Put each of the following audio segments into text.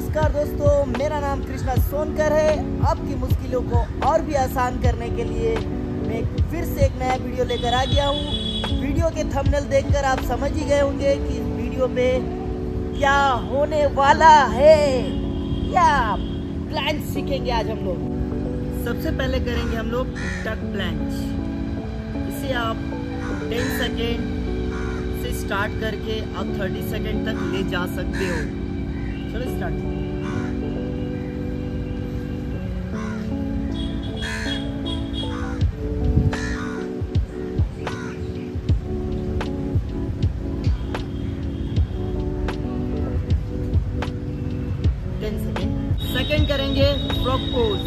नमस्कार दोस्तों, मेरा नाम कृष्णा सोनकर है। आपकी मुश्किलों को और भी आसान करने के लिए मैं फिर से एक नया वीडियो लेकर आ गया हूँ। वीडियो के थंबनेल देखकर आप समझ ही गए होंगे कि इस वीडियो पे क्या होने वाला है। क्या प्लान सीखेंगे आज हम लोग? सबसे पहले करेंगे हम लोग टक प्लांच इसे आप 10 सेकेंड से स्टार्ट करके आप 30 सेकेंड तक ले जा सकते हो। स्टार्ट सेकेंड करेंगे फ्रॉक पोज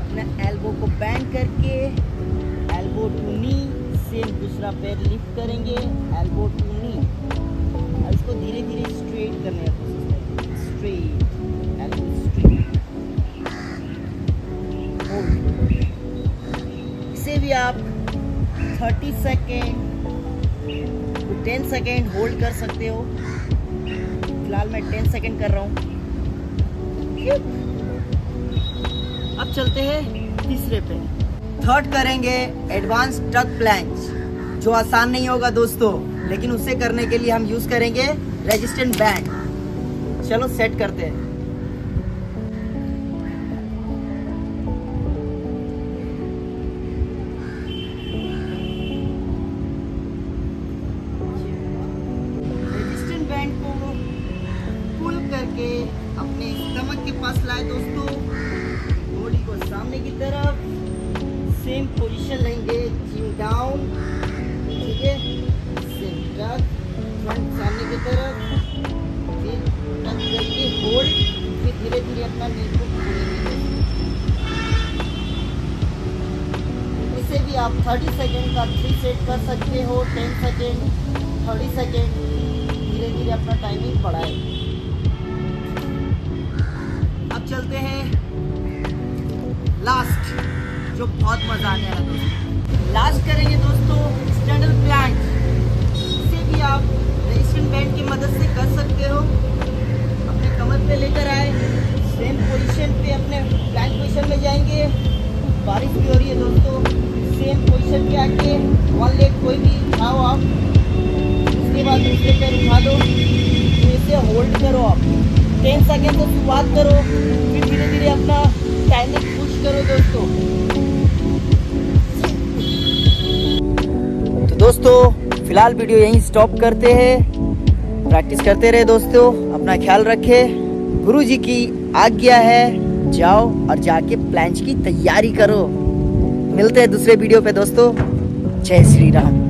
अपना एल्बो को बैंड करके एल्बो टू नी सेम दूसरा पैर लिफ्ट करेंगे एल्बो टू नी भी आप 30 सेकेंड तो 10 सेकेंड होल्ड कर सकते हो। फ़िलहाल मैं 10 सेकेंड कर रहा हूँ। अब चलते हैं तीसरे पे। थर्ड करेंगे एडवांस टक प्लांच जो आसान नहीं होगा दोस्तों, लेकिन उसे करने के लिए हम यूज़ करेंगे रेजिस्टेंट बैंड चलो सेट करते हैं। पास लाए दोस्तों। बॉडी को सामने की तरफ़। सेम पोजीशन लेंगे चिन डाउन ठीक है? सेम टक फ्रंट सामने की तरफ़। फिर टक करके होल्ड फिर धीरे धीरे अपना नील को इसे भी आप 30 सेकेंड का थ्री सेट कर सकते हो 10 सेकेंड 30 सेकेंड धीरे धीरे अपना टाइमिंग बढ़ाए। मज़ा आने वाला दोस्तों। लास्ट करेंगे दोस्तों स्टैंडल प्लांट इसे भी आप रेजिस्टेंट बैंड की मदद से कर सकते हो। अपने कमर पे लेकर आए। सेम पोजीशन पे अपने प्लांट पोजीशन में जाएँगे। बारिश भी हो रही है दोस्तों। सेम पोजीशन पे आके वन लेग कोई भी उठाओ आप। उसके बाद दूसरे पैर उठा दो तो इसे होल्ड करो आप। टेन सेकेंड से शुरुआत करो। फिर धीरे धीरे अपना टाइमिंग पुश करो दोस्तों। दोस्तों, फ़िलहाल वीडियो यहीं स्टॉप करते हैं। प्रैक्टिस करते रहे दोस्तों, अपना ख्याल रखे। गुरु जी की आज्ञा है, जाओ और जाके प्लांच की तैयारी करो। मिलते हैं दूसरे वीडियो पे दोस्तों। जय श्री राम।